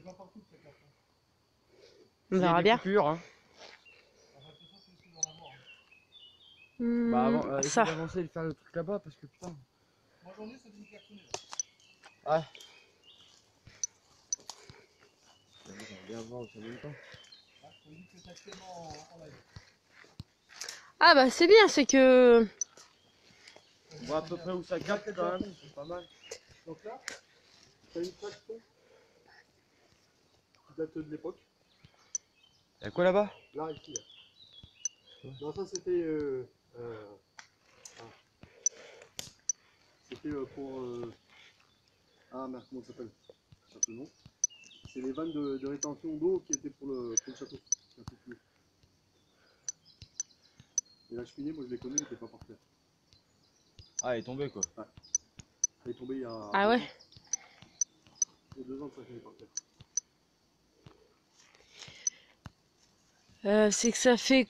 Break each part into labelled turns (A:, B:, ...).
A: C'est pas partout que ça capte. hein.
B: On verra bien.
C: Coupures, hein.
A: Avoir. hein.
B: Hmm,
C: Bah avant, euh,
B: ça.
C: d'avancer et de faire le truc là-bas parce que putain.
A: Moi, j'en ai, ça vient me klaxonner. là.
C: Ouais. J'aimerais bien voir où ça le temps.
A: Ah.
B: Ah bah c'est bien, c'est que...
C: On voit à peu près où ça capte quand même, c'est pas mal.
A: Donc là, t'as une qui date de l'époque.
C: Y'a quoi là-bas?
A: Là, ici, là. Non, ça c'était. Euh, euh, ah. C'était euh, pour. Euh, ah merde, comment ça s'appelle? Je cherche le nom. C'est les vannes de, de rétention d'eau qui étaient pour le, pour le château. Et la cheminée, moi je l'ai connue, elle était pas par terre.
C: Ah, elle est tombée quoi.
A: Elle est tombée il y a.
B: Ah ouais?
A: Il y a deux ans que ça est par terre.
B: Euh, c'est que ça fait...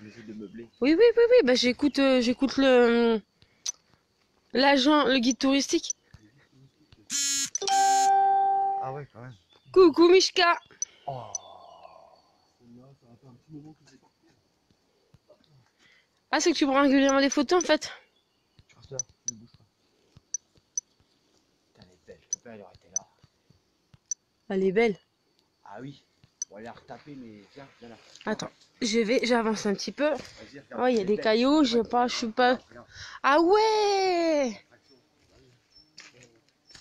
B: Oui, oui, oui, oui, bah j'écoute euh, j'écoute le... L'agent, le guide touristique.
C: Ah ouais, quand même.
B: Coucou Mishka
C: Oh.
B: Ah, c'est que tu prends régulièrement des photos en fait
C: Tu restes là, ne bouge pas. Putain, elle est belle. Ton père, il aurait été là.
B: Elle est belle.
C: Ah oui. On va aller la retaper, mais viens, viens là.
B: Attends, je vais, j'avance un petit peu.
C: Vas-y, regarde.
B: Oh, il y a des cailloux, je sais pas, je suis pas... Ah ouais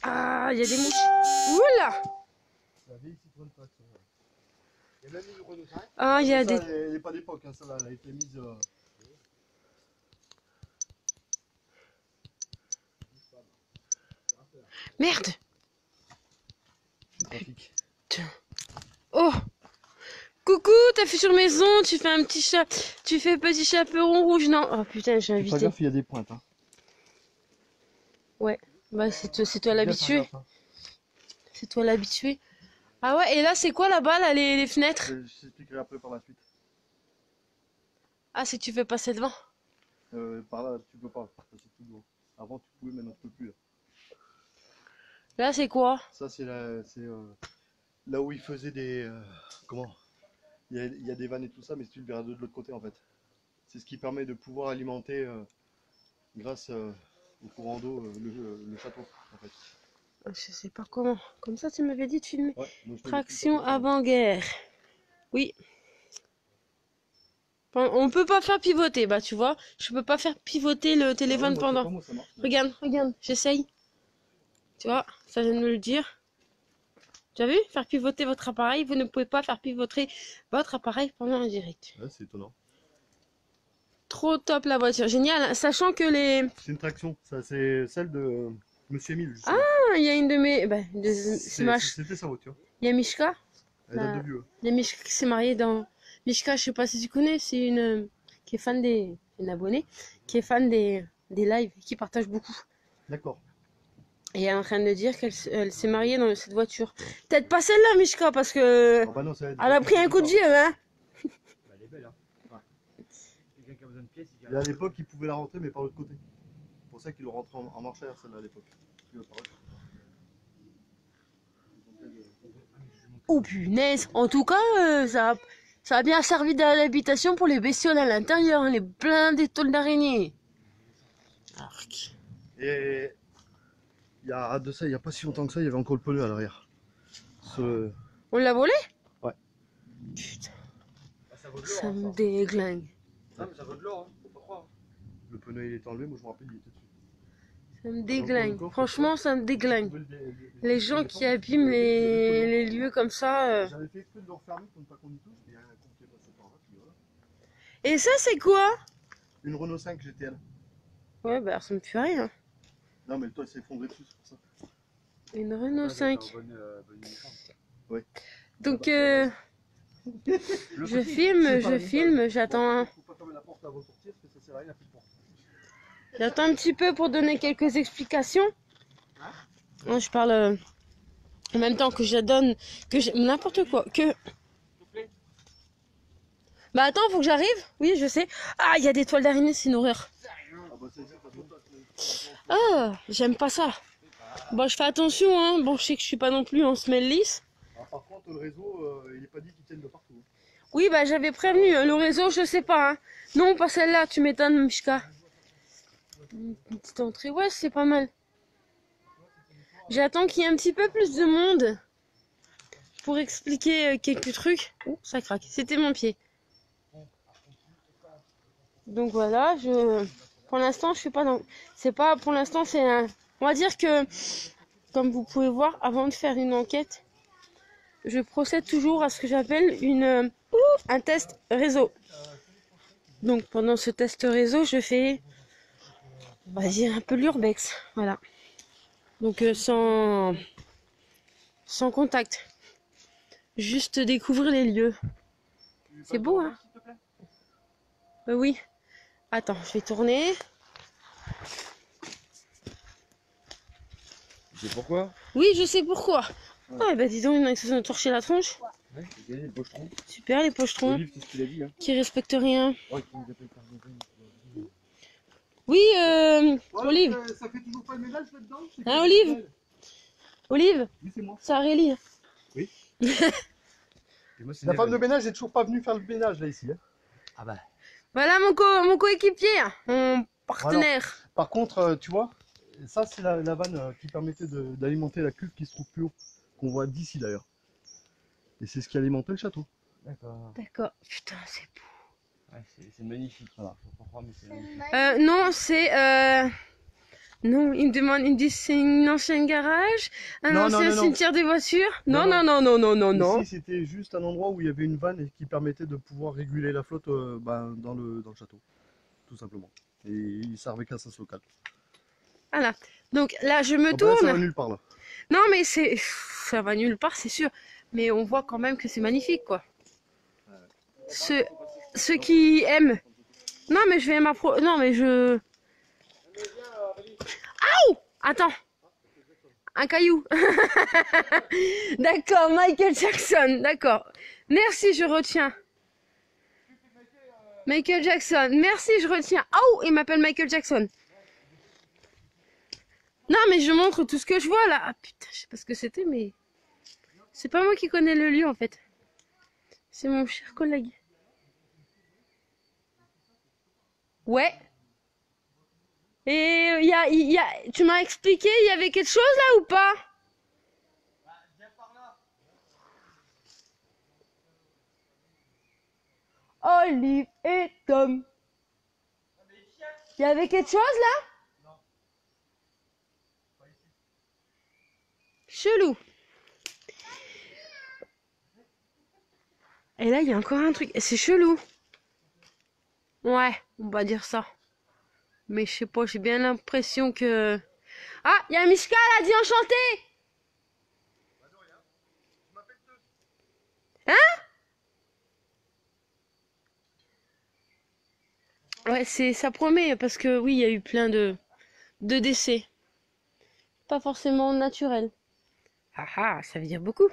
B: Ah, il y a des mouches. Oula
A: La vieille Citroën traction. ouais. Il y a même une Renault 5.
B: Ah, il y a
A: Ça,
B: des...
A: Elle elle est pas d'époque, hein, ça là, elle a été mise. euh,
B: Merde. Oh Coucou, t'as fait sur maison, tu fais un petit chat... Tu fais petit chaperon rouge, non Oh putain, j'ai
A: Fais pas
B: invité.
A: gaffe, il y a des pointes. Hein.
B: Bah, c'est toi, c'est toi l'habitué.
A: Hein.
B: C'est toi l'habitué. Ah ouais, et là, c'est quoi là-bas, là, les, les fenêtres?
A: Je je t'expliquerai après par la suite.
B: Ah, c'est que tu fais passer devant?
A: Euh, par là, tu peux pas passer tout devant. Avant, tu pouvais, maintenant, tu peux plus. Là,
B: Là, c'est quoi?
A: Ça, c'est la- c'est, euh, là où ils faisaient des. euh, comment? Il y, a, il y a des vannes et tout ça, mais tu le verras de l'autre côté en fait. C'est ce qui permet de pouvoir alimenter, euh, grâce euh, au courant d'eau, le, le château en fait.
B: Je sais pas comment. Comme ça, tu m'avais dit de filmer.
A: Ouais, moi,
B: Traction avant-guerre. Oui. On peut pas faire pivoter, bah tu vois. Je peux pas faire pivoter le
A: Ah ouais,
B: téléphone
A: sais
B: pendant.
A: moi,
B: Regarde, regarde, j'essaye. Tu vois, ça vient de me le dire. Tu as vu? Faire pivoter votre appareil, vous ne pouvez pas faire pivoter votre appareil pendant un direct.
A: Ouais, c'est étonnant.
B: Trop top la voiture, génial. Sachant que les.
A: C'est une traction, ça c'est celle de Monsieur Emile. justement.
B: Ah, il y a une de mes. Bah, de-
A: C'était sa voiture.
B: Il y a Mishka?
A: Elle
B: Bah,
A: date de vieux.
B: Il y a Mishka qui s'est marié dans. Mishka, je sais pas si tu connais, c'est une. euh, qui est fan des. Une abonnée, qui est fan des, des lives, qui partage beaucoup.
A: D'accord.
B: Et elle est en train de dire qu'elle s'est mariée dans cette voiture. Peut-être pas celle-là, Mishka, parce que.
A: Ah bah non, c'est
B: Elle a pris un coup de vieux, hein
C: Bah, elle est belle, hein. Ouais. Quelqu'un qui a besoin de pièces, il
A: Et à l'époque, ils pouvaient la rentrer, mais par l'autre côté. C'est pour ça qu'ils l'ont rentrée en, en marche arrière, celle-là, à l'époque.
B: Oh punaise En tout cas, euh, ça, a, ça a bien servi d'habitation pour les bestioles à l'intérieur, hein, les plein d'étoiles d'araignée. Arc.
A: Et il y a de ça, il y a pas si longtemps que ça, il y avait encore le pneu à l'arrière. Ce-
B: On l'a volé?
C: Ah,
B: Putain,
C: ça vaut de
B: ça me
C: hein,
B: déglingue.
C: ça. Non, mais ça vaut de l'or, hein. Faut pas croire.
A: Le pneu il est enlevé, moi je me rappelle, il était dessus.
B: Ça me déglingue. Franchement, ça me déglingue. Les
A: le
B: gens qui abîment les, les lieux comme ça. euh.
A: J'avais fait exprès de le refermer pour ne pas qu'on y touche, mais il y a un con qui est passé par là, puis voilà.
B: Et ça, c'est quoi?
A: Une Renault 5 GTL.
B: Ouais, bah, ça me fait rien.
A: Non, mais le toit s'est effondré dessus, c'est pour ça.
B: Une Renault 5.
C: Bonne, euh, uniforme.
B: Donc, euh, je filme, je filme, j'attends. J'attends un petit peu pour donner quelques explications. Moi, je parle euh, en même temps que je donne que je- n'importe quoi. Que bah attends, faut que j'arrive. Oui, je sais. Ah, il y a des toiles d'araignée, c'est une horreur.
A: Ah
B: j'aime pas ça. Bon, je fais attention, hein. Bon, je sais que je suis pas non plus en semelle lisse.
A: Alors, par contre, le réseau, euh, il est pas dit qu'il tienne de partout.
B: Oui, bah j'avais prévenu. Le réseau, je sais pas. Hein. Non, pas celle-là, tu m'étonnes, Mishka. Une petite entrée, ouais, c'est pas mal. J'attends qu'il y ait un petit peu plus de monde pour expliquer euh, quelques trucs. Oh, ça craque. C'était mon pied. Donc voilà, je. Pour l'instant, je suis pas dans. C'est pas. Pour l'instant, c'est un. On va dire que, comme vous pouvez voir, avant de faire une enquête, je procède toujours à ce que j'appelle une euh, un test réseau. Donc pendant ce test réseau, je fais on va dire un peu l'urbex, voilà. Donc euh, sans sans contact. Juste découvrir les lieux. C'est beau hein? Euh, Oui. Attends, je vais tourner.
C: Tu sais pourquoi
B: Oui, je sais pourquoi. Ah bah dis donc, il y en a qui se sont torchés la tronche.
C: Ouais, les pochetrons.
B: Super les pochetrons
C: Olive, c'est ce qu'il a dit, hein.
B: qui respectent rien.
C: Oh.
B: Oui, euh,
A: Ouais,
B: Olive.
A: Ça, ça fait toujours pas le ménage là-dedans c'est
B: Hein, Olive Olive,
A: Oui, c'est moi.
B: c'est Aurélie.
C: Et moi, c'est
A: La femme de ménage est toujours pas venue faire le ménage là ici. hein.
C: Ah bah.
B: Voilà mon, co mon coéquipier, mon partenaire.
A: Par contre, euh, tu vois, ça c'est la, la vanne euh, qui permettait d'alimenter la cuve qui se trouve plus haut, qu'on voit d'ici d'ailleurs. Et c'est ce qui alimentait le château.
C: D'accord.
B: D'accord. Putain, c'est beau.
C: Ouais, c'est c'est magnifique. Voilà. Faut pas croire, mais c'est magnifique.
B: Euh, non, c'est... Euh... Non, il me demande, il me dit c'est une ancienne garage, un
A: Non,
B: ancien
A: non, non.
B: cimetière des voitures? Non,
A: Non,
B: non, non, non, non, non.
A: Ici c'était juste un endroit où il y avait une vanne et qui permettait de pouvoir réguler la flotte euh, ben, dans, le, dans le château, tout simplement. Et il servait qu'à sens local.
B: Voilà. Donc là, je me
A: Ah bah là, ça
B: tourne.
A: va nulle part là.
B: Non, mais c'est... Ça va nulle part, c'est sûr. Mais on voit quand même que c'est magnifique, quoi. Ceux, ceux qui aiment... Non, mais je vais m'appro... Non, mais je... Attends. Un caillou. d'accord, Michael Jackson. D'accord. Merci, je retiens. Michael Jackson. Merci, je retiens. Oh, il m'appelle Michael Jackson. Non, mais je montre tout ce que je vois là. Ah putain, je sais pas ce que c'était, mais. C'est pas moi qui connais le lieu en fait. C'est mon cher collègue. Ouais. Et il y a, il y a, tu m'as expliqué, il y avait quelque chose là ou pas? Olive et Tom. Il y avait quelque chose là? Chelou. Et là, il y a encore un truc. C'est chelou. Ouais, on va dire ça. Mais je sais pas, j'ai bien l'impression que... Ah, il y a Mishka, elle a dit enchanté Hein? Ouais, c'est ça promet, parce que oui, il y a eu plein de, de décès. Pas forcément naturels. Ah ah, ça veut dire beaucoup.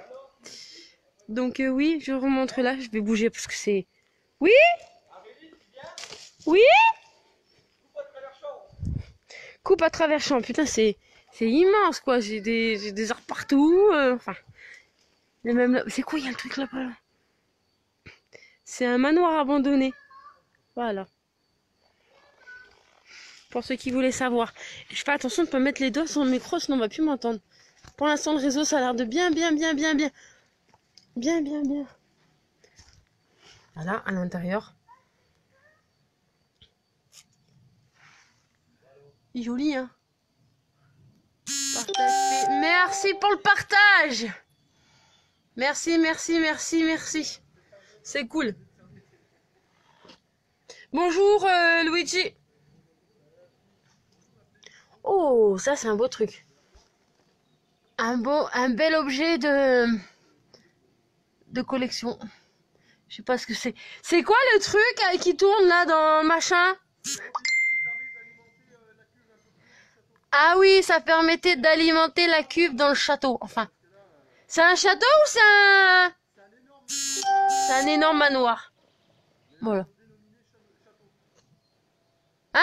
B: Donc euh, oui, je remonte là, je vais bouger parce que c'est... Oui? Oui? Coupe à travers champ, putain c'est immense quoi, j'ai des, arbres partout, euh, enfin... les mêmes C'est quoi, il y a le truc là-bas là? C'est un manoir abandonné. Voilà. Pour ceux qui voulaient savoir. Je fais attention de pas mettre les doigts sur le micro, sinon on va plus m'entendre. Pour l'instant, le réseau, ça a l'air de bien, bien, bien, bien, bien. Bien, bien, bien. Voilà, à l'intérieur. Joli, hein Merci pour le partage Merci, merci, merci, merci. C'est cool. Bonjour, euh, Luigi. Oh, ça, c'est un beau truc. Un beau, un bel objet de de collection. Je sais pas ce que c'est. C'est quoi le truc euh, qui tourne là dans machin? Ah oui, ça permettait d'alimenter la cuve dans le château. Enfin, c'est un château ou c'est un C'est un énorme manoir. Voilà. Hein?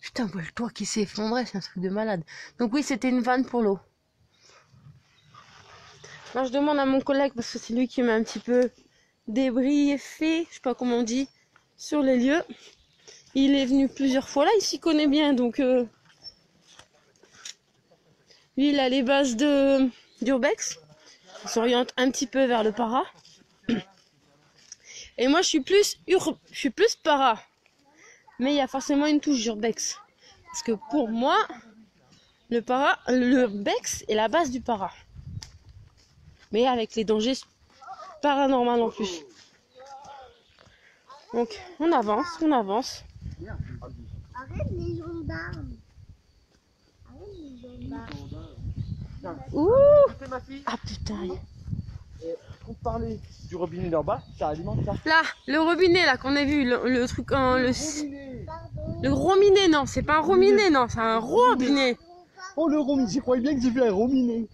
B: Putain, voilà le toit qui s'est effondré, c'est un truc de malade. Donc oui, c'était une vanne pour l'eau. Moi, je demande à mon collègue, parce que c'est lui qui m'a un petit peu débriefé, je sais pas comment on dit, sur les lieux. Il est venu plusieurs fois là, il s'y connaît bien, donc... euh, Lui, il a les bases de d'Urbex. Il s'oriente un petit peu vers le para. Et moi, je suis plus ur... je suis plus para. Mais il y a forcément une touche urbex. Parce que pour moi, le para, l'urbex est la base du para. Mais avec les dangers paranormaux en plus. Donc, on avance, on avance.
D: Arrête les gendarmes. Arrête les gendarmes.
B: Ouh Ah putain.
C: pour parler du robinet d'en bas, ça alimente ça.
B: Là, le robinet là qu'on a vu, le, le truc, hein, le, le rominet, non, c'est pas un rominet, non, c'est un robinet.
A: Oh le rominé, j'y croyais bien que j'ai vu un rominé.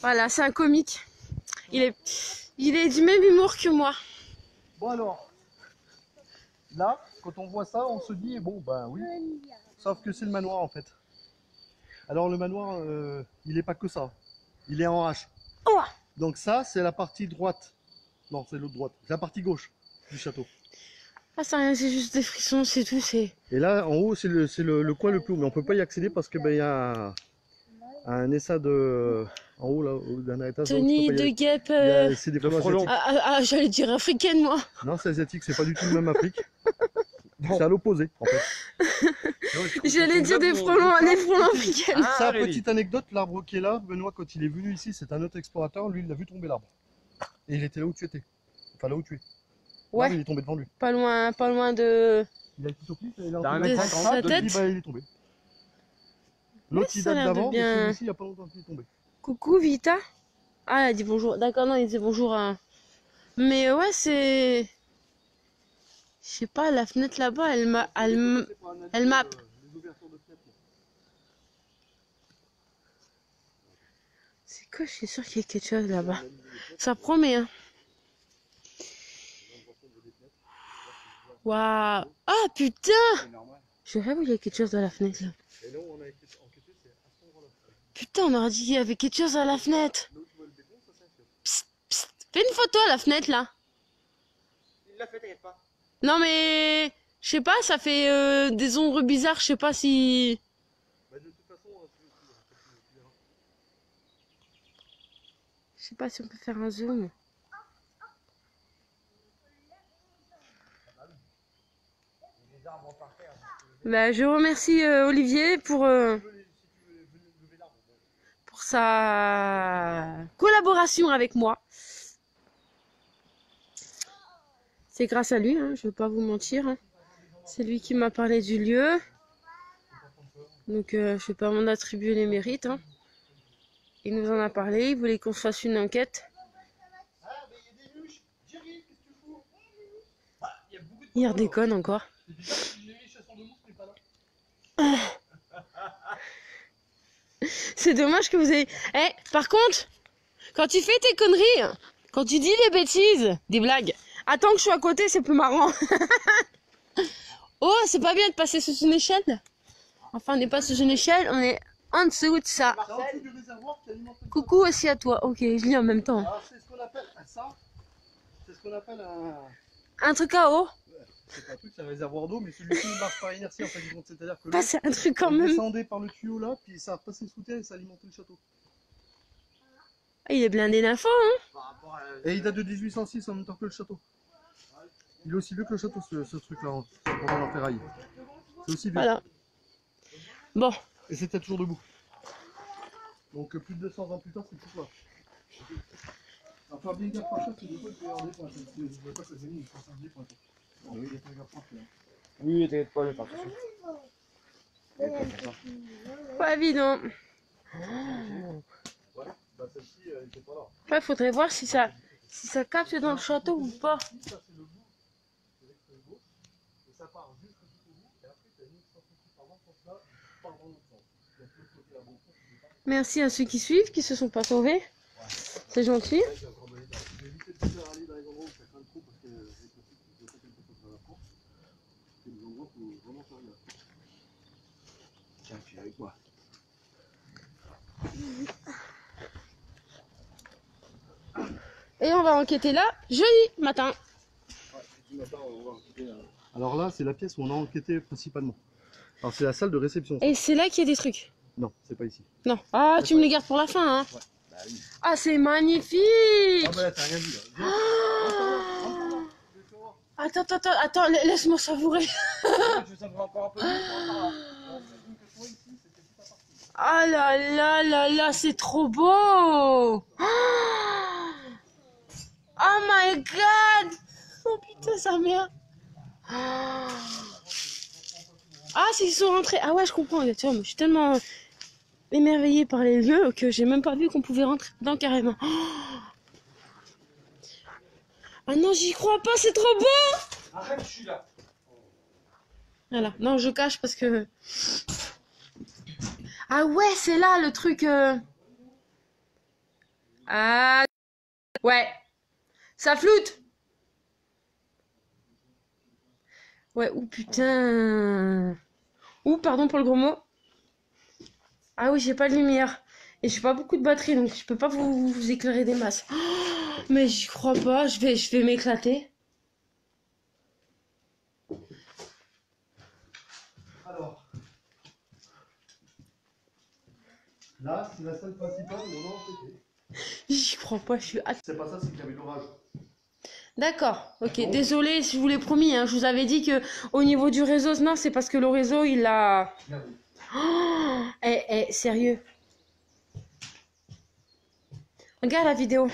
B: Voilà, c'est un comique. Il est, il est du même humour que moi.
A: Bon alors, là, quand on voit ça, on se dit, bon ben oui, sauf que c'est le manoir en fait. Alors le manoir, euh, il est pas que ça, il est en H.
B: Oh
A: Donc ça, c'est la partie droite. Non, c'est l'autre droite. C'est la partie gauche du château.
B: Ah, c'est rien, c'est juste des frissons, c'est tout, c'est.
A: Et là, en haut, c'est le, c'est le, le coin le plus haut, mais on peut pas y accéder parce que ben il y a un essai de en haut là, au dernier étage. là où tu
B: Tenue
A: peux pas y
B: de guêpe. Euh,
A: C'est des
C: de
A: frelons.
B: Ah, ah, ah, j'allais dire africaine, moi.
A: Non, c'est asiatique, c'est pas du tout le même Afrique. C'est à l'opposé en fait.
B: J'allais dire des frelons, des frelons africaines.
C: Ah,
A: Ça, petite anecdote, l'arbre qui est là, Benoît, quand il est venu ici, c'est un autre explorateur, lui, il l'a vu tomber l'arbre. Et il était là où tu étais. Enfin, là où tu es.
B: Ouais.
A: Il est tombé devant lui.
B: Pas loin, pas loin de.
A: Il a été surpris, il a
C: un mètre
A: il dit,
B: tête.
A: bah, il est tombé. L'autre, il
B: a
A: date d'avant, mais
B: bien-
A: celui-ci, il n'y a pas longtemps qu'il est tombé.
B: Coucou Vita. Ah, elle a dit bonjour. D'accord, non, il disait bonjour à. Mais ouais, c'est. Je sais pas, la fenêtre là-bas, elle m'a. Elle elle m'a-
A: Les ouvertures de fenêtre, moi.
B: C'est quoi, je suis sûre qu'il y a quelque chose là-bas. Ça promet, hein. Waouh. Ah putain. Je rêve où il y a quelque chose dans la fenêtre là. Putain, on aurait dit qu'il y avait quelque chose à la fenêtre. Psst, psst. Fais une photo à la fenêtre là.
C: Il l'a fait, t'inquiète pas.
B: Non mais. Je sais pas, ça fait euh, des ombres bizarres, je sais pas si.
A: Bah, de toute façon, hein.
B: Je sais pas si on peut faire un zoom. Bah, je remercie euh, Olivier pour, euh, pour sa collaboration avec moi. C'est grâce à lui, hein, je vais pas vous mentir. hein. C'est lui qui m'a parlé du lieu. Donc euh, je vais pas m'en attribuer les mérites. hein. Il nous en a parlé, il voulait qu'on se fasse une enquête.
A: Il
B: redéconne encore.
A: C'est
B: dommage que vous ayez. Eh, par contre, quand tu fais tes conneries, quand tu dis des bêtises, des blagues, attends que je sois à côté, c'est plus marrant. oh, c'est pas bien de passer sous une échelle. Enfin, on n'est pas sous une échelle, on est en dessous de ça. Coucou aussi à toi. Ok, je lis en même temps.
A: Alors, c'est ce qu'on appelle ça. C'est ce qu'on appelle un.
B: Un truc à eau.
A: C'est pas un truc, c'est un réservoir d'eau, mais celui-ci il marche par inertie en fait. du compte. C'est-à-dire que
B: Pas
A: l'eau,
B: c'est un truc quand même.
A: descendait par le tuyau là, puis ça repassait sous terre et ça alimentait le château.
B: Ah, il est blindé d'infos, hein.
A: Et il date de 1806 en même temps que le château. Il est aussi vieux que le château ce, ce truc là, en- pendant la ferraille. C'est aussi vieux.
B: Voilà. Bon,
A: Et c'était toujours debout. Donc euh, plus de 200 ans plus tard, c'est tout ça. Enfin, bien gaffe ça, c'est des fois que tu regarder pour Je ne veux pas que un dé pour un truc. Oui, il y a pas gaffe ça.
C: Oui, t'inquiète pas, je vais faire tout ça.
B: pas évident.
A: Ouais, bah celle-ci, elle était pas là.
B: Ouais, faudrait voir si ça, si ça capte dans le château ou pas.
A: Ici, ça c'est le bout, c'est l'extrême gauche, et ça part bout, et après tu as une extension dans l'autre sens. Donc côté.
B: Merci à ceux qui suivent, qui se sont pas sauvés. C'est gentil.
A: Ouais, j'ai encore donné ça. J'ai évité de faire aller dans les endroits où il y a plein de trous, parce que avec le truc, je sais quelque chose dans la course. C'est des endroits où il faut vraiment faire gaffe. avec moi.
B: Et on va enquêter là, jeudi matin.
A: Alors là, c'est la pièce où on a enquêté principalement. Alors c'est la salle de réception.
B: Et c'est là qu'il y a des trucs.
A: Non, c'est pas ici.
B: Non. Ah, tu me les gardes pour la fin, hein.
A: Bah oui.
B: Ah, c'est magnifique.
A: Ah bah là, t'as rien dit là. Viens.
B: Ah. Attends, attends, attends, attends, la- laisse-moi savourer.
C: Je savais encore un peu.
B: Ah là là là là, c'est trop beau. Oh my god. Oh putain, sa mère. Ah, c'est qu'ils sont rentrés. Ah ouais, je comprends. Tu vois, moi, je suis tellement émerveillée par les lieux que j'ai même pas vu qu'on pouvait rentrer dedans carrément. Ah non, j'y crois pas, c'est trop beau.
C: Arrête, je suis là.
B: Voilà. Non, je cache parce que. Ah ouais, c'est là le truc. euh. Ah. Ouais. Ça floute. Ouais, ou putain. Ou, pardon pour le gros mot. Ah oui, j'ai pas de lumière. Et j'ai pas beaucoup de batterie, donc je peux pas vous, vous éclairer des masses. Oh, mais j'y crois pas, je vais, je vais m'éclater.
A: Alors. Là, c'est la salle principale on a.
B: J'y crois pas, je suis
A: C'est pas ça, c'est qu'il y avait l'orage.
B: D'accord, ok, désolé, je vous l'ai promis, hein, je vous avais dit que au niveau du réseau, non, c'est parce que le réseau, il a...
A: Regardez.
B: Oh, eh, eh, sérieux. Regarde la vidéo.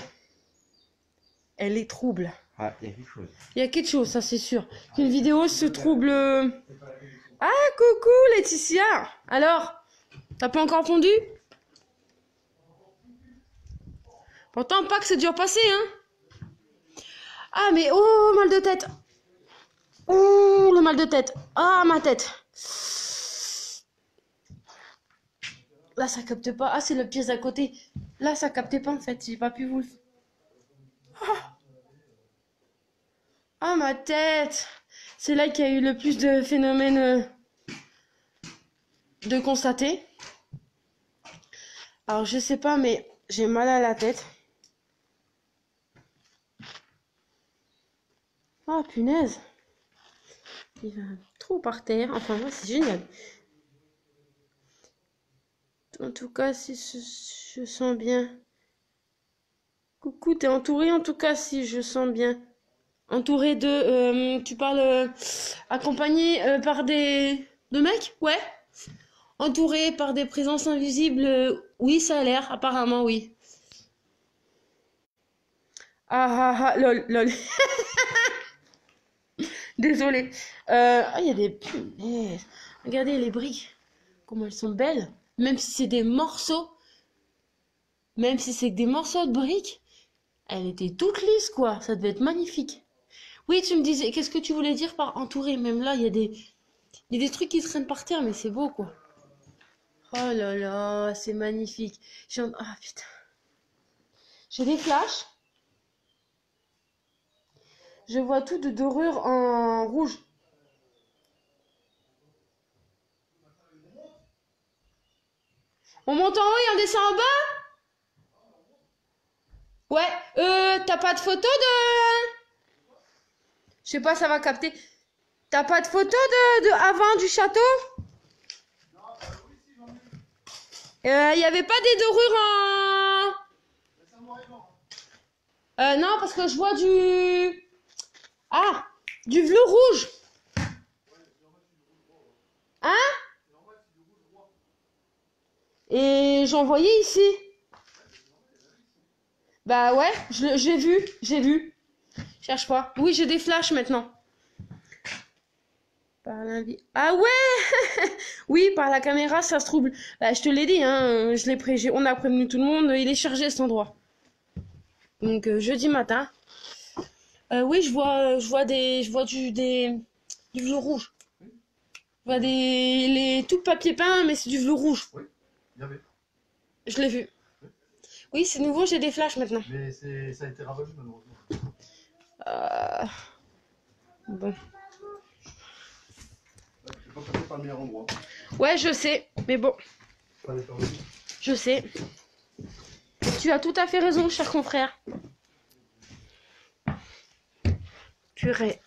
B: Elle est trouble.
C: Ah, il y a quelque chose.
B: Il y a quelque chose, ça c'est sûr. Qu'une vidéo se trouble... Ah, coucou Laetitia Alors T'as pas encore fondu Pourtant, pas que c'est dur passé, hein Ah, mais oh, mal de tête Oh, le mal de tête Ah, ma tête Là, ça capte pas. Ah, c'est le pièce à côté. Là, ça captait pas, en fait. J'ai pas pu vous. Ah, Ah, ma tête C'est là qu'il y a eu le plus de phénomènes euh, de constater. Alors, je sais pas, mais j'ai mal à la tête. Ah, punaise. Il y a un trou par terre. Enfin, moi, c'est génial. En tout cas, si je, sens bien. Coucou, t'es entouré en tout cas, si je sens bien. Entouré de. euh, tu parles. euh, accompagné euh, par des. de mecs? Ouais. Entouré par des présences invisibles. oui, ça a l'air, apparemment, oui. Ah ah ah, lol, lol. Désolé. Euh, ah, il y a des punaises. Regardez les briques. Comment elles sont belles. Même si c'est des morceaux. Même si c'est des morceaux de briques. Elle était toute lisse, quoi. Ça devait être magnifique. Oui, tu me disais, qu'est-ce que tu voulais dire par entouré? Même là, il y a des, il y a des trucs qui traînent par terre, mais c'est beau, quoi. Oh là là, c'est magnifique. Ah putain. J'ai des flashs. Je vois tout de dorure en rouge. On monte en haut et on descend en bas Ouais, euh, t'as pas de photo de... Je sais pas, ça va capter. T'as pas de photo de, de avant du château? Il y avait pas des dorures en... Euh, non, parce que je vois du... Ah Du bleu rouge Hein? Et j'en voyais ici. Bah ouais, j'ai vu, j'ai vu. Cherche pas. Oui, j'ai des flashs maintenant. Par Ah ouais Oui, par la caméra, ça se trouble. Bah, je te l'ai dit, hein, je l'ai pré... on a prévenu tout le monde, il est chargé cet endroit. Donc euh, jeudi matin. Euh, oui, je vois, je vois des, je vois du, des, du bleu rouge. Je vois des, les tout papier peint, mais c'est du bleu rouge.
A: Il y avait.
B: Je l'ai vu. Oui, c'est nouveau, j'ai des flashs maintenant.
A: Mais ça a été ravagé malheureusement.
B: Euh, Bon.
A: Je pas passer par le meilleur endroit.
B: Ouais, je sais. Mais bon, je sais. Tu as tout à fait raison, cher confrère. Purée.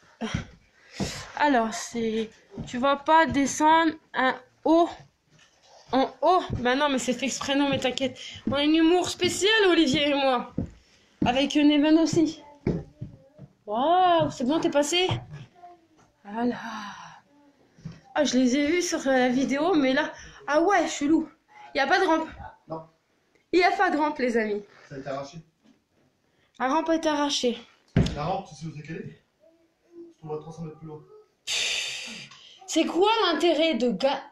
B: Alors, c'est... Tu vas pas descendre un haut en haut? Bah non, mais c'est fait exprès, non, mais t'inquiète. On a un humour spécial, Olivier et moi. Avec Neven aussi. Waouh, c'est bon, t'es passé? Voilà. Ah, je les ai vus sur la vidéo, mais là... Ah ouais, chelou. Il a pas de rampe.
A: Non.
B: Il n'y a pas de rampe, les amis.
A: Ça a été arraché.
B: La rampe a été arrachée.
A: La rampe, tu sais où c'est qu'elle est Se trouve à 300 mètres plus loin.
B: C'est quoi l'intérêt de gars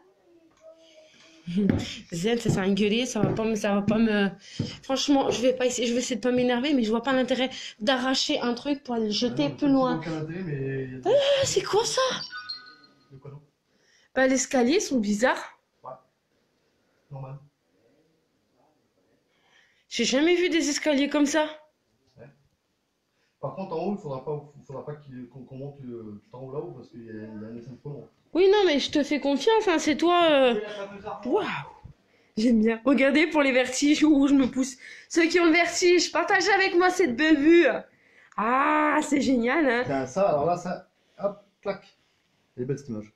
B: Zen, ça s'est engueulé, ça va pas me, ça va pas me. Franchement, je vais pas essayer, je vais essayer de pas m'énerver, mais je vois pas l'intérêt d'arracher un truc pour aller le jeter
A: Ah non,
B: plus loin.
A: mais
B: Ah, c'est quoi ça?
A: De quoi donc?
B: Bah, les escaliers sont bizarres.
A: Normal.
B: J'ai jamais vu des escaliers comme ça.
A: Par contre, en haut, il faudra pas, faudra pas qu'il- qu'on qu'on monte euh, tout en haut là-haut parce qu'il y, a un dessin trop long.
B: Oui, non, mais je te fais confiance, hein, c'est toi. euh, Waouh J'aime bien. Regardez pour les vertiges où je me pousse. Ceux qui ont le vertige, partagez avec moi cette belle vue. Ah, c'est génial, hein.
A: Tiens, ça, alors là, ça, hop, clac. Elle est belle cette image.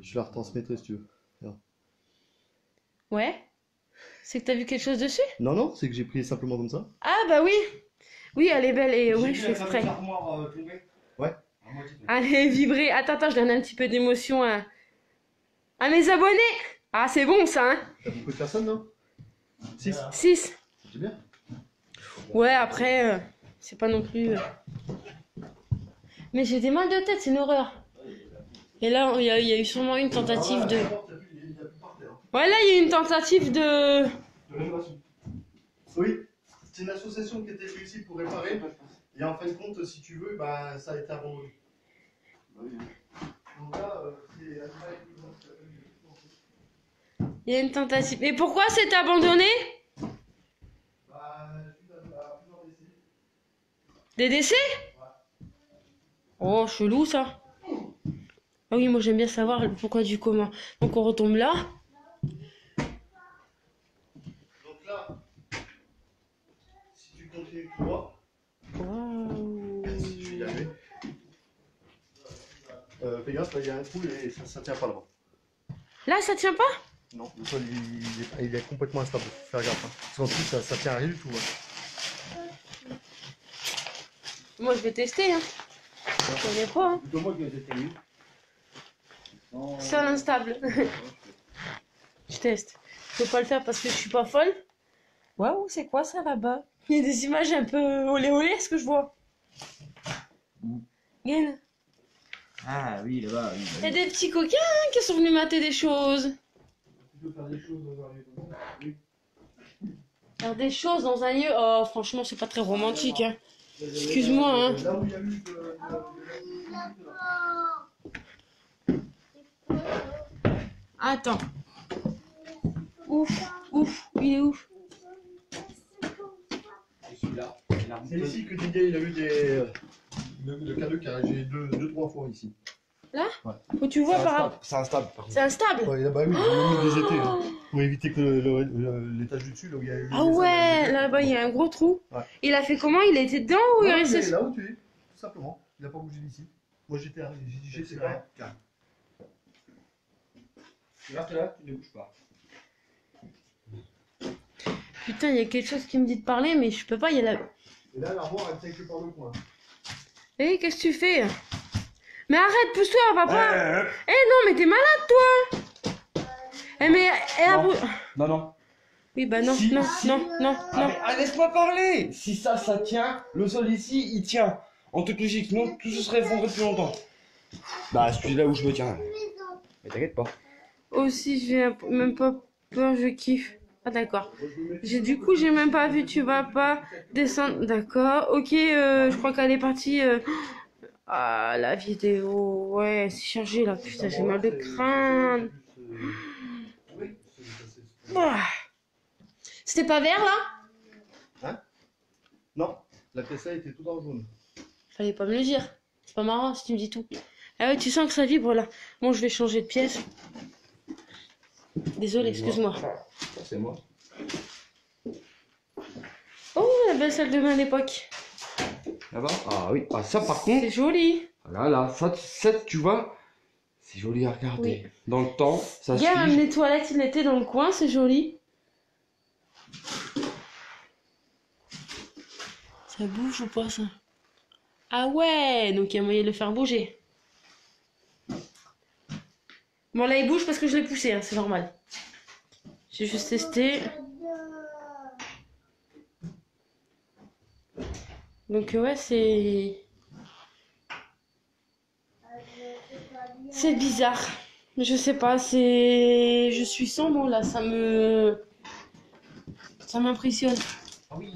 A: Je la retransmettrai si tu veux.
B: Ouais. C'est que t'as vu quelque chose dessus?
A: Non, non, c'est que j'ai pris simplement comme ça.
B: Ah, bah oui. Oui, elle est belle et ouais, je fais exprès.
C: armoire tombée.
A: Ouais.
C: À moitié tombée.
B: Allez, vibrer. Attends, attends, je donne un petit peu d'émotion à... à mes abonnés. Ah, c'est bon ça, hein.
A: T'as beaucoup de personnes, non? 6
B: 6.
A: C'est bien.
B: Ouais, après, euh, c'est pas non plus. euh. Mais j'ai des mal de tête, c'est une horreur. Et là, il y, a- il y a eu sûrement une tentative de. Ouais, là, il y a une tentative de.
A: De rénovation. Oui, c'est une association qui était ici pour réparer. Et en fin de compte, si tu veux, bah, ça a été abandonné. Donc là, euh, c'est
B: Il y a une tentative. Mais pourquoi c'est abandonné?
A: Bah, plusieurs décès.
B: Des décès? Oh, chelou ça. Ah oui, moi j'aime bien savoir le pourquoi du comment. Donc on retombe là.
A: Donc là, si tu je vais y arriver. Euh, fais gaffe, là, il y a un trou et ça, ça tient pas là-bas.
B: Là, ça tient pas?
A: Non, le sol il, il est, il est complètement instable, faut faire gaffe. Hein. Parce qu'en plus, ça, ça tient à rien du tout. hein.
B: Moi je vais tester. Hein. Je connais pas. Hein.
C: Plutôt moi qui les ai tenus. Non.
B: Sol instable. je teste. Je peux pas le faire parce que je suis pas folle. Waouh, c'est quoi ça là-bas? Il y a des images un peu olé olé, est-ce que je vois
C: Où
B: Gaël,
C: Ah oui, là-bas. oui,
B: Il y a des petits coquins qui sont venus mater des choses.
A: Tu peux faire des choses dans un lieu comme ça Oui.
B: Faire des choses dans un lieu. Oh, franchement, c'est pas très romantique. Hein. Excuse-moi, hein.
A: Là où il y a eu de- de- de-
B: Attends. Ouf, ouf, il est ouf.
A: C'est ici que Didier il a eu des. Le, le cadeau qui a j'ai deux, deux, trois fois ici.
B: Faut tu vois par.
C: C'est instable.
B: C'est instable.
A: Ouais, là, bah oui, mis des étés. hein, pour éviter que l'étage du dessus, là où il y a eu.
B: Ah ouais, là-bas il y a un gros trou.
A: Ouais.
B: Il a fait comment? Il a été dedans ou il est resté
A: il est là où tu es, tout simplement. Il n'a pas bougé d'ici. Moi j'étais arrivé, j'ai dit j'étais là.
C: Tu restes là, tu ne bouges pas.
B: Putain, il y a quelque chose qui me dit de parler, mais je peux pas. Il y a la.
A: Et là, l'armoire elle tient que par le coin.
B: Eh, qu'est-ce que tu fais? Mais arrête, pousse-toi, on va pas. Eh non, mais t'es malade toi Eh mais. Eh,
C: Non.
B: abou-
C: Non, non.
B: Oui, bah non,
C: Si,
B: non,
C: si.
B: non, non,
C: Ah,
B: non.
C: mais, ah, laisse-moi parler Si ça, ça tient, le sol ici, il tient. En toute logique, sinon tout se serait effondré depuis longtemps. Bah, celui-là où je me tiens. Mais t'inquiète pas.
B: Aussi, j'ai même pas peur, je kiffe. Ah, d'accord. J'ai du coup, j'ai même pas vu, tu vas pas descendre. D'accord. Ok, euh, je crois qu'elle est partie. euh, Ah, la vidéo. Ouais, c'est chargé là. Putain, j'ai mal de crâne. Ah. C'était pas vert là?
A: Non, la PSA était tout en jaune.
B: Fallait pas me le dire. C'est pas marrant si tu me dis tout. Ah ouais, tu sens que ça vibre là. Bon, je vais changer de pièce. Désolé, excuse-moi.
C: C'est moi.
B: Oh, la belle salle de bain d'époque.
C: Là-bas Ah oui. Ah, ça, par contre.
B: C'est joli.
C: Là, là. Ça, tu- ça, tu vois. C'est joli à regarder. Dans le temps, ça se
B: Regarde,
C: fige.
B: les toilettes, il était dans le coin, c'est joli. Ça bouge ou pas ça? Ah ouais, donc il y a moyen de le faire bouger. Bon là il bouge parce que je l'ai poussé, hein, c'est normal. J'ai juste testé. Donc euh, ouais c'est... C'est bizarre. Je sais pas, c'est... Je suis sans mots là, ça me... Ça m'impressionne.
C: Ah oui.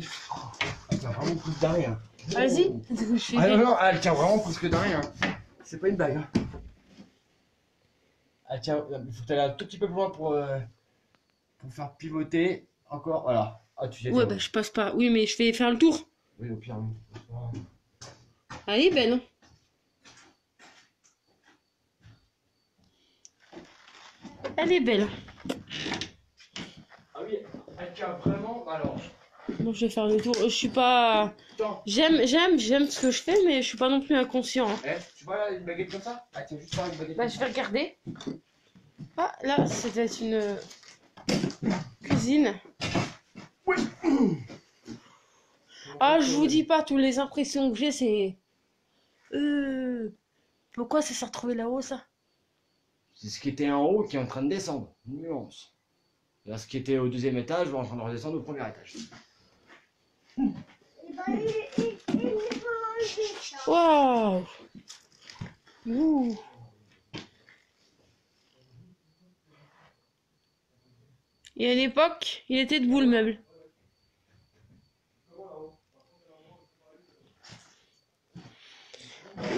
C: Elle tient vraiment plus de rien.
B: Vas-y. Je fais
C: Ah non, non, elle tient vraiment presque de rien. C'est pas une blague. Hein. Elle tient. Il faut aller un tout petit peu plus loin pour, euh, pour faire pivoter. Encore, voilà. Ah, tu y
B: Ouais, bah je passe pas. Oui, mais je vais faire le tour.
C: Oui, au pire, oui.
B: Elle est belle. hein. Elle est belle.
C: Ah oui, elle tient vraiment. Alors,
B: Bon, je vais faire le tour. Je suis pas. J'aime, j'aime, j'aime ce que je fais, mais je suis pas non plus inconscient. hein.
C: Eh, tu vois là, une baguette comme ça? Elle tient juste une baguette
B: Bah, je vais regarder. Ah, là, c'était une cuisine. Ah, je vous dis pas, toutes les impressions que j'ai, c'est. Euh... Pourquoi ça s'est retrouvé là-haut, ça?
C: C'est ce qui était en haut qui est en train de descendre. Nuance. Là, ce qui était au deuxième étage, va en train de redescendre au premier étage.
B: Waouh Ouh. Et à l'époque, il était debout le meuble.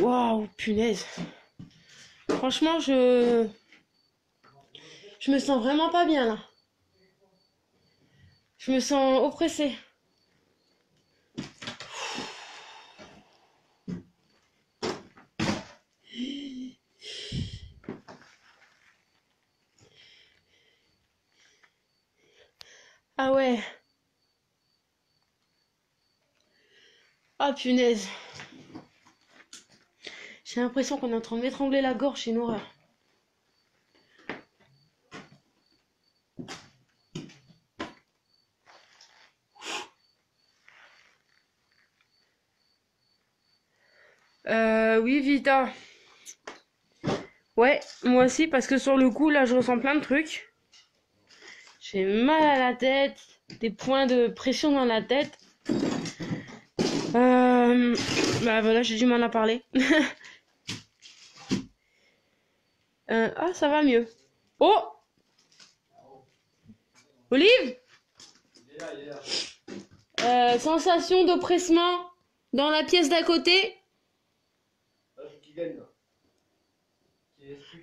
B: Waouh, punaise. Franchement, je... Je me sens vraiment pas bien là. Je me sens oppressée. Ah ouais. Ah punaise. J'ai l'impression qu'on est en train de m'étrangler la gorge, c'est une horreur. Euh, oui, Vita. Ouais, moi aussi, parce que sur le coup, là, je ressens plein de trucs. J'ai mal à la tête, des points de pression dans la tête. Euh, bah voilà, j'ai du mal à parler. Ah, ça va mieux. Oh Olive? Euh, Sensation d'oppressement dans la pièce d'à côté.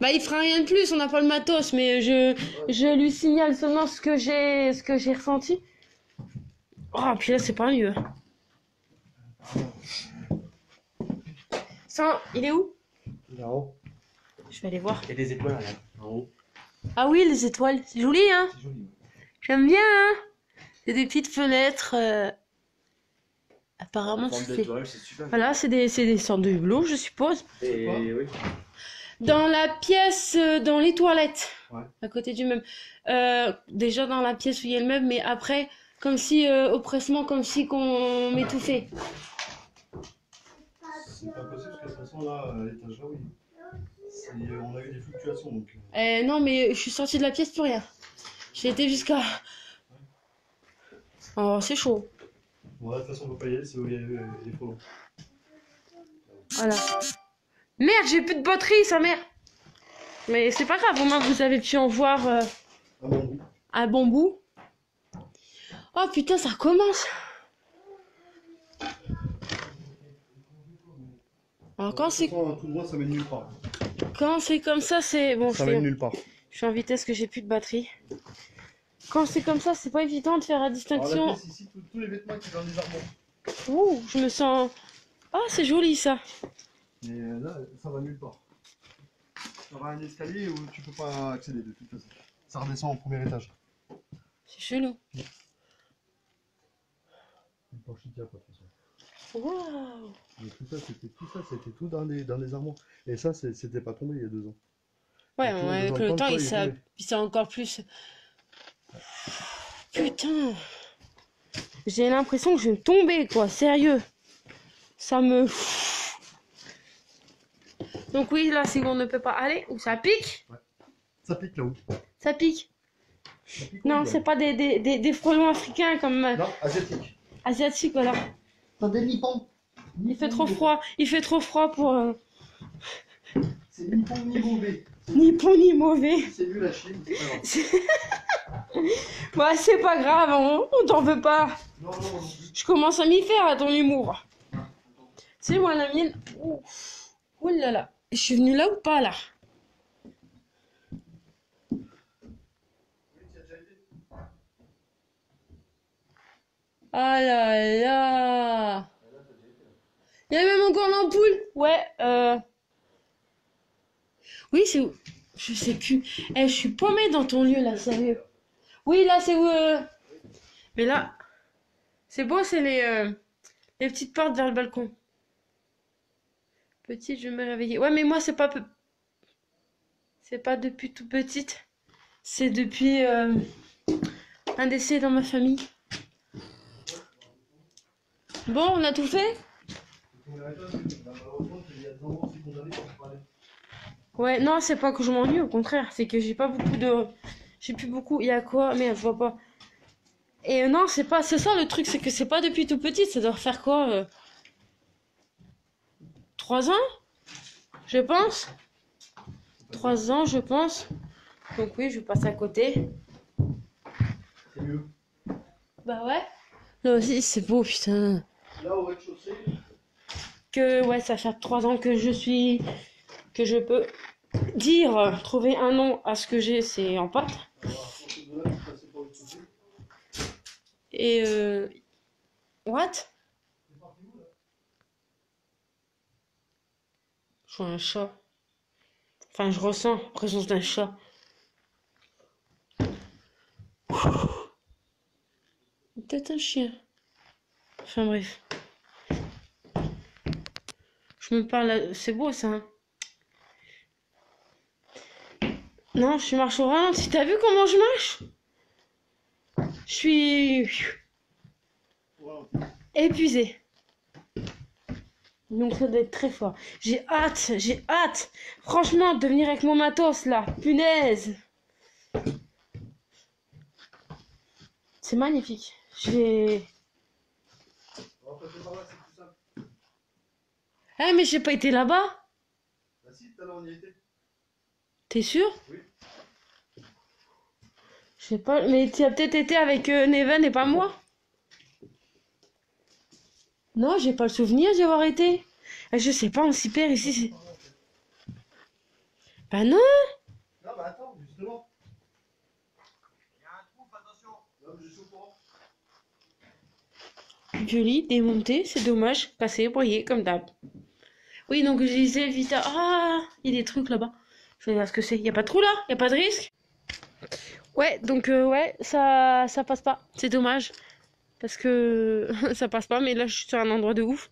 B: Bah il fera rien de plus, on n'a pas le matos, mais je, je lui signale seulement ce que j'ai ce que j'ai ressenti. Oh puis là c'est pas mieux. Ça, il est où?
C: Là-haut.
B: Je vais aller voir.
C: Il y a des étoiles là, en haut.
B: Ah oui, les étoiles, c'est joli hein?
C: C'est joli.
B: J'aime bien hein? C'est des petites fenêtres. euh, Apparemment
C: En
B: c'est...
C: d'étoile, c'est super.
B: Voilà, c'est des, c'est des sortes de hublots, je suppose.
C: Et oui.
B: Dans la pièce, euh, dans les toilettes,
C: Ouais.
B: à côté du meuble. Euh, déjà dans la pièce où il y a le meuble, mais après, comme si, euh, oppressement, comme si qu'on m'étouffait.
A: C'est pas possible parce que de toute façon là, à l'étage là, oui. On a eu des fluctuations donc. euh,
B: Euh, non, mais je suis sortie de la pièce pour rien. J'ai été jusqu'à... Oh, c'est chaud.
A: Bon, là, de toute façon, on peut pas y aller, c'est il y a- est trop long.
B: Voilà. Merde, j'ai plus de batterie, sa mère. Mais c'est pas grave, au moins vous avez pu en voir euh,
A: bon,
B: un bon bout. Oh putain, ça commence. Alors quand
A: De
B: c'est
A: moins, ça mène nulle part.
B: quand c'est comme ça, c'est bon.
A: Ça
B: c'est-
A: mène nulle part.
B: Je suis en vitesse que j'ai plus de batterie. Quand c'est comme ça, c'est pas évident de faire la
A: Alors, la
B: distinction.
A: pièce ici, tous- tous les vêtements qui sont dans les armoires.
B: Ouh, je me sens. Ah, c'est joli ça.
A: Mais euh, là, ça va nulle part. Ça va un escalier où tu peux pas accéder de toute façon. Ça redescend au premier étage.
B: C'est chelou.
A: Une planche de toute façon.
B: Waouh.
A: Mais tout ça, c'était tout ça, c'était tout dans les, dans les armoires. Et ça, c'était pas tombé il y a deux ans.
B: Ouais,
A: Donc,
B: avec le temps, il
A: il est
B: s'est encore plus. Putain. J'ai l'impression que je vais tomber, quoi. Sérieux. Ça me. Donc, oui, là, c'est où on ne peut pas aller. Ou ça pique.
A: Ça pique là-haut.
B: Ça pique.
A: Ça pique
B: Non, c'est pas des, des, des, des frelons africains comme euh,
A: Non, asiatique.
B: asiatiques, voilà.
A: T'as des nippons.
B: Il fait trop froid. Il fait trop froid pour. euh,
A: C'est ni bon ni mauvais.
B: ni bon ni mauvais.
A: C'est nul la Chine, c'est pas grave.
B: Bah, c'est pas grave, on, on t'en veut pas.
A: Non, non, non.
B: Je commence à m'y faire à ton humour. C'est moi la mienne. Ouh Ouh là là. Je suis venue là ou pas là? Ah là là. Il y a même encore l'ampoule. Ouais. Euh... Oui, c'est où? Je sais plus. Eh, je suis paumée dans ton lieu là, sérieux. Oui, là, c'est où euh, Mais là, c'est beau, c'est les, euh, les petites portes vers le balcon. Petite, je me réveiller. Ouais, mais moi, c'est pas... C'est pas depuis tout petite. C'est depuis euh, un décès dans ma famille. Bon, on a tout fait? Ouais, non, c'est pas que je m'ennuie, au contraire, c'est que j'ai pas beaucoup de. J'ai plus beaucoup. Il y a quoi? Merde, je vois pas. Et euh, non, c'est pas. C'est ça le truc, c'est que c'est pas depuis tout petit, ça doit faire quoi euh, Trois ans Je pense? Trois ans, je pense. Donc oui, je passe à côté.
A: C'est mieux.
B: Bah ouais. Là aussi, c'est beau, putain.
A: Là, au rez-de-chaussée,
B: Que ouais, ça fait trois ans que je suis. Que je peux dire, trouver un nom à ce que j'ai, c'est en pâte. Et euh... What? Je vois un chat. Enfin, je ressens la présence d'un chat. Peut-être un chien. Enfin bref. Je me parle... à- C'est beau ça. hein. Non, je marche au ralenti. T'as vu comment je marche? Je suis
A: Voilà.
B: épuisé. Donc ça doit être très fort. J'ai hâte, j'ai hâte. Franchement, de venir avec mon matos là. Punaise. C'est magnifique. J'ai.
A: On va passer par là, c'est plus simple.
B: Eh mais j'ai pas été là-bas.
A: Bah si, tout à l'heure on y était.
B: T'es sûr?
A: Oui.
B: Je sais pas, mais tu as peut-être été avec euh, Neven et pas moi? Non, j'ai pas le souvenir d'y avoir été. Eh, Je sais pas, on s'y perd ici. Bah non
A: Non, bah attends, justement. Il y a un trou, fais attention. Non, mais je suis au courant.
B: Joli, démonté, c'est dommage. Cassé, broyé, comme d'hab. Oui, donc je disais vite. Ah, il y a des trucs là-bas. Je vais voir ce que c'est. Il y a pas de trou là? Il y a pas de risque? Ouais, donc euh, ouais, ça ça passe pas. C'est dommage. Parce que ça passe pas, mais là je suis sur un endroit de ouf.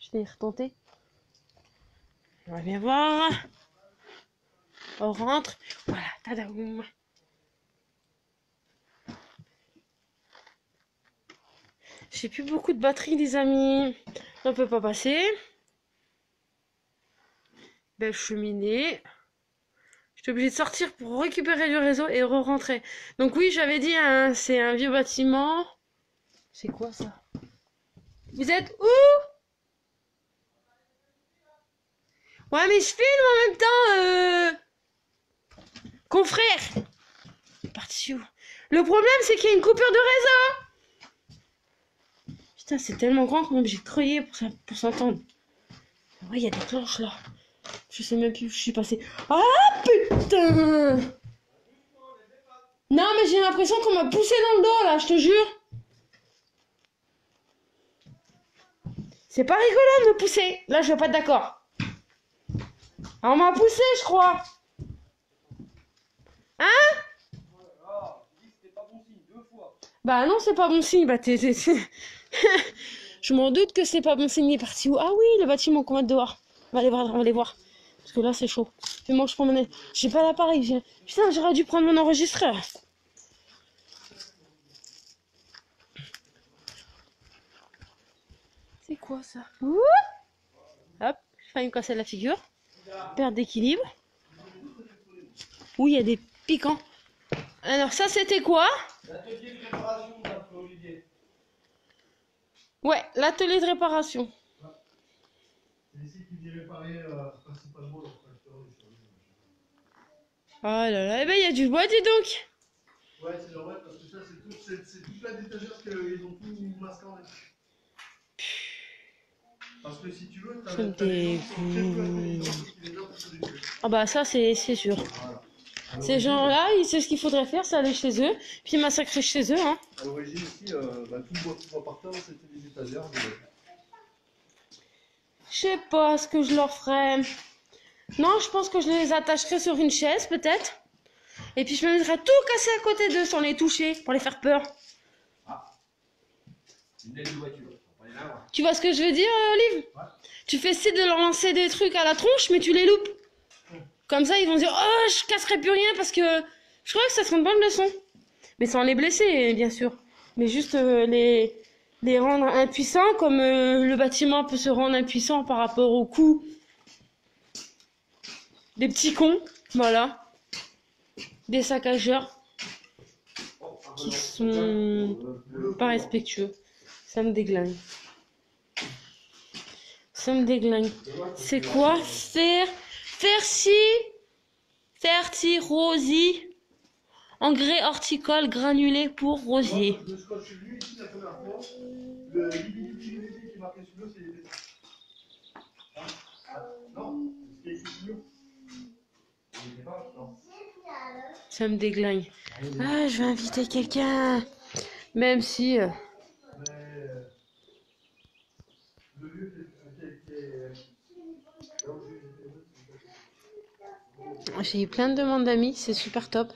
B: Je vais retenter. On va bien voir. On rentre. Voilà, tadaoum. J'ai plus beaucoup de batterie, les amis. On peut pas passer. Belle cheminée. J'étais obligée de sortir pour récupérer du réseau et re-rentrer. Donc oui, j'avais dit, hein, c'est un vieux bâtiment. C'est quoi ça? Vous êtes où? Ouais, mais je filme en même temps. Euh... Confrère. Parti où Le problème, c'est qu'il y a une coupure de réseau. Putain, c'est tellement grand est obligé de creuser pour pour s'entendre. Ouais, il y a des planches là. Je sais même plus où je suis passée. Ah putain Non, mais j'ai l'impression qu'on m'a poussé dans le dos là, je te jure. C'est pas rigolo de me pousser. Là, je vais pas être d'accord. Ah, on m'a poussé, je crois. Hein?
C: Ah.
B: Bah non, c'est pas bon signe. Bah t'es... je m'en doute que c'est pas bon signe. Parti où Ah oui, le bâtiment qu'on va dehors. On va aller voir, on va aller voir. Parce que là, c'est chaud. Puis moi, je prends mon... J'ai pas l'appareil. j'ai- Putain, j'aurais dû prendre mon enregistreur. C'est quoi ça? Ouh Hop, j'ai failli me casser la figure. Perte d'équilibre. Oui, il y a des piquants. Alors ça, c'était quoi?
C: L'atelier de réparation, d'après Olivier.
B: Ouais, l'atelier de réparation.
A: C'est ici qu'il dit réparer euh, principalement leur tracteur.
B: Oh là là, eh ben il y a du bois, dis donc.
A: Ouais, c'est normal parce que ça, c'est tout, c'est, c'est toute la d'étagère qu'ils ont tout masqué en. Parce que si tu veux, t'as, t'as des gens qui sont très peu intelligents.
B: Ah bah ça, c'est c'est sûr.
A: Voilà.
B: Ces gens-là, ils savent ce qu'il faudrait faire, c'est aller chez eux, puis massacrer chez eux. Hein.
A: À l'origine ici, euh, bah, tout le bois qui par terre, c'était des étagères. De...
B: Je sais pas ce que je leur ferais. Non, je pense que je les attacherais sur une chaise, peut-être. Et puis je me mettrais tout cassé à côté d'eux sans les toucher, pour les faire peur.
C: Une belle voiture.
B: Tu vois ce que je veux dire, euh, Olive?
C: Ouais.
B: Tu fais essayer de leur lancer des trucs à la tronche, mais tu les loupes. Comme ça, ils vont dire Oh, je casserai plus rien parce que je crois que ça serait une bonne leçon. Mais sans les blesser, bien sûr. Mais juste euh, les, rendre impuissants, comme euh, le bâtiment peut se rendre impuissant par rapport au coup des petits cons. Voilà. Des saccageurs qui sont pas respectueux. Ça me déglingue. Ça me déglingue. C'est quoi Faire Ferci Fertirosie Engrais horticole granulé pour rosier.
A: Hein Ah.
B: Ça me déglingue. Ah, je vais inviter quelqu'un. Même si... euh,
A: Mais euh, le lieu qui est- qui est- qui est- là où j'ai-
B: J'ai eu plein de demandes d'amis, c'est super top.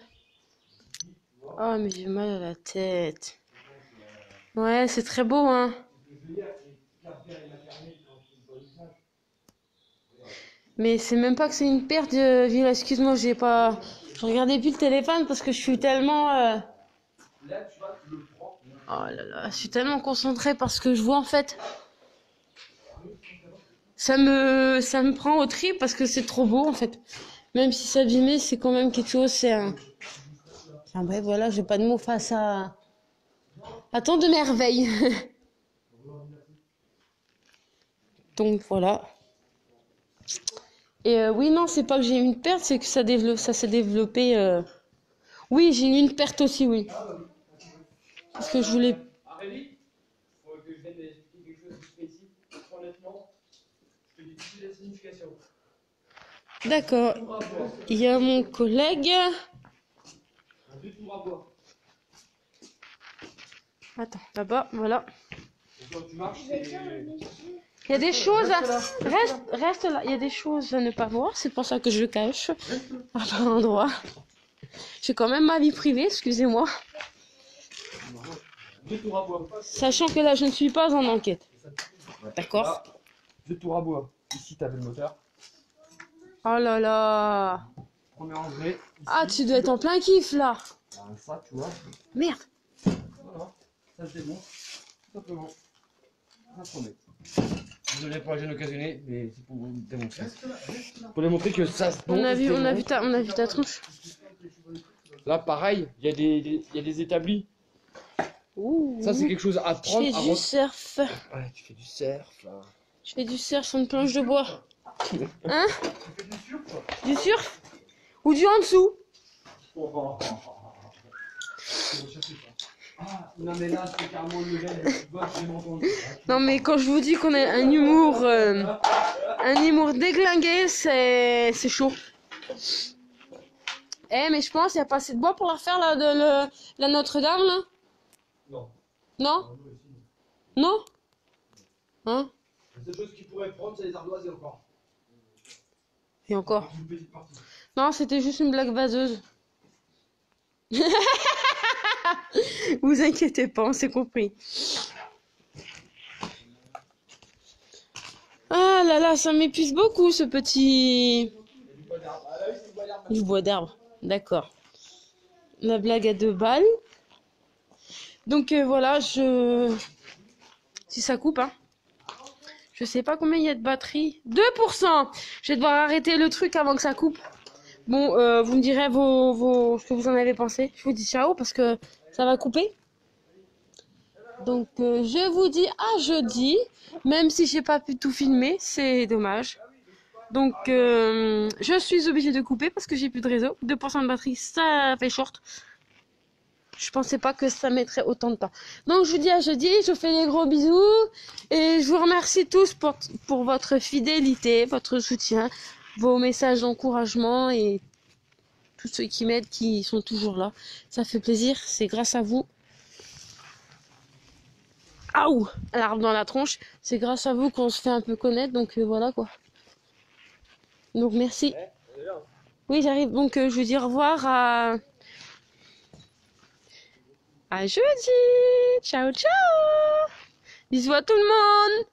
B: Oh, mais j'ai mal à la tête. Ouais, c'est très beau, hein. Mais c'est même pas que c'est une perte de vie. Excuse-moi, j'ai pas. Je regardais plus le téléphone parce que je suis tellement. euh. Oh là là, je suis tellement concentrée par ce que je vois en fait. Ça me, ça me prend au trip parce que c'est trop beau en fait. Même si c'est abîmé, c'est quand même quelque chose. C'est un. Enfin bref, voilà, j'ai pas de mots face à. à tant de merveilles. Donc voilà. Et euh, oui, non, c'est pas que j'ai eu une perte, c'est que ça, ça s'est développé. euh, Oui, j'ai eu une perte aussi, oui. Parce que je voulais
C: Aurélie, faut que je vienne expliquer quelque chose qui se fait ici. Honnêtement, je te dis tout de suite la signification.
B: D'accord. Il y a mon collègue. Attends, là-bas, voilà.
C: Tu.
B: Il y a des choses à... Reste, reste là. Il y a des choses à ne pas voir. C'est pour ça que je cache. À un endroit. J'ai quand même ma vie privée, excusez-moi. Sachant que là, je ne suis pas en enquête. D'accord.
C: Deux tours à bois. Ici, t'avais le moteur.
B: Oh là là.
C: Premier engrais.
B: Ah, tu dois être en plein kiff, là.
C: Bah, ça, tu vois.
B: Merde.
C: Voilà. Ça se démonte. Tout simplement. Désolé pour la gêne occasionnée, mais c'est pour vous démontrer. Pour démontrer que ça se
B: On a
C: se
B: vu, on a vu ta, on a vu ta tronche.
C: Là, pareil, il y, a des- y a des établis.
B: Ouh.
C: Ça, c'est quelque chose à
B: Je
C: prendre.
B: fais
C: à
B: du surf.
C: Ouais, tu fais du surf, là.
B: Je fais du surf sur une planche de bois. Hein
A: du surf, toi
B: Du surf Ou du en dessous
C: non, mais là, c'est carrément le j'ai.
B: Non mais quand je vous dis qu'on a un humour, euh, un humour déglingué, c'est c'est chaud. Eh mais je pense qu'il n'y a pas assez de bois pour la refaire là, de le- la Notre-Dame là
C: Non.
B: Non? Non? Hein?
C: La seule chose qu'il pourrait prendre, c'est les ardoises et encore.
B: Encore. Non, c'était juste une blague vaseuse. Vous inquiétez pas, on s'est compris. Ah là là, ça m'épuise beaucoup ce petit. Du bois d'arbre, d'accord. La blague à deux balles. Donc euh, voilà, je. Si ça coupe, hein. Je sais pas combien il y a de batterie. 2% Je vais devoir arrêter le truc avant que ça coupe. Bon, euh, vous me direz vos, vos, ce que vous en avez pensé. Je vous dis ciao parce que ça va couper. Donc, euh, je vous dis à jeudi. Même si j'ai pas pu tout filmer, c'est dommage. Donc, euh, je suis obligée de couper parce que j'ai plus de réseau. 2% de batterie, ça fait short. Je pensais pas que ça mettrait autant de temps. Donc, je vous dis à jeudi. Je vous fais des gros bisous. Et je vous remercie tous pour, pour votre fidélité, votre soutien, vos messages d'encouragement et tous ceux qui m'aident, qui sont toujours là. Ça fait plaisir. C'est grâce à vous. Aouh L'arbre dans la tronche. C'est grâce à vous qu'on se fait un peu connaître. Donc euh, voilà quoi. Donc merci. Oui, j'arrive. Donc euh, je vous dis au revoir à... À jeudi. Ciao, ciao. Bisous à tout le monde